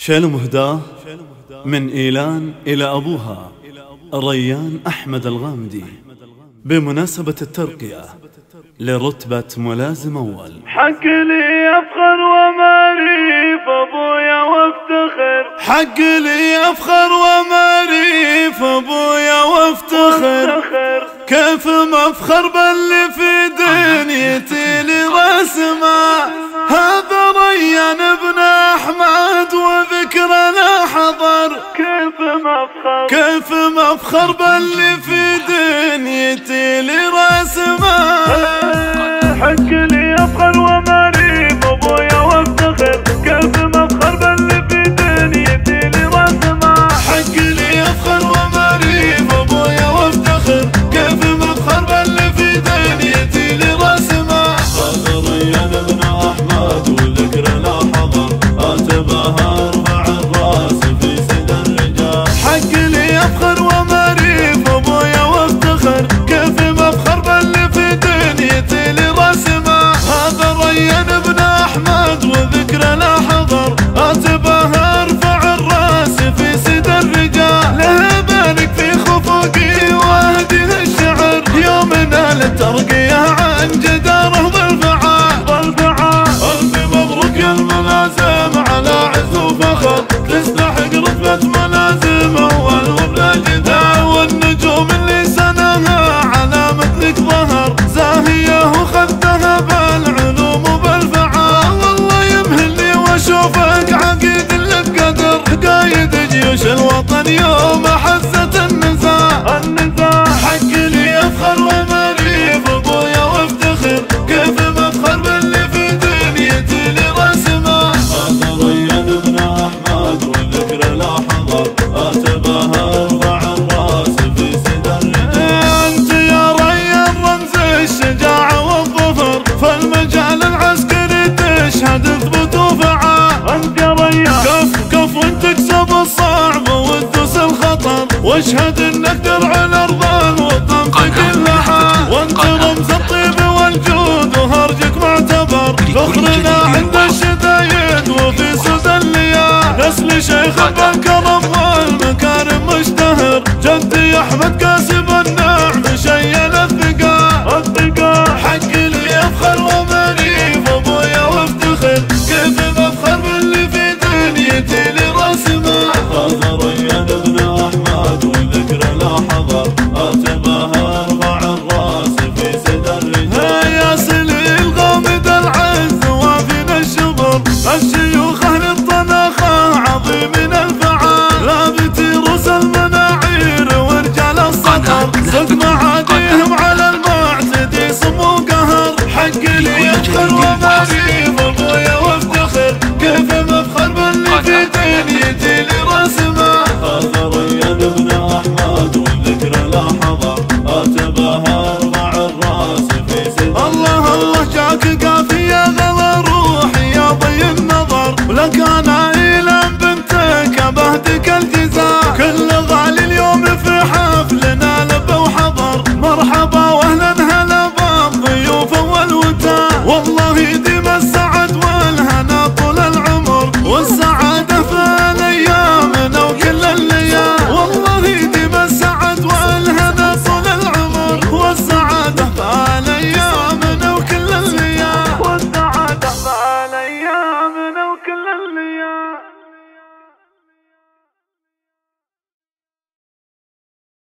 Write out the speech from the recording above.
شعر مهداه من إيلان إلى أبوها ريان أحمد الغامدي بمناسبة الترقية لرتبة ملازم أول حق لي أفخر وماريف أبويا وافتخر. حق لي أفخر وماريف أبويا وافتخر. كيف ما أفخر باللي في دنيتي لرسمه مفخر كيف مفخر كيف مفخر باللي في دنيتي لراسم جيوش الوطن يوم واشهد إنك درع الأرض الوطن في كل وانت رمز الطيب والجود وهرجك معتبر. ذخرنا عند الشدايد وفي سوز الليال نسل شيخ بكر ماني مضايا وافتخر كيف مفخر افخر باللي في دنيتي لراسم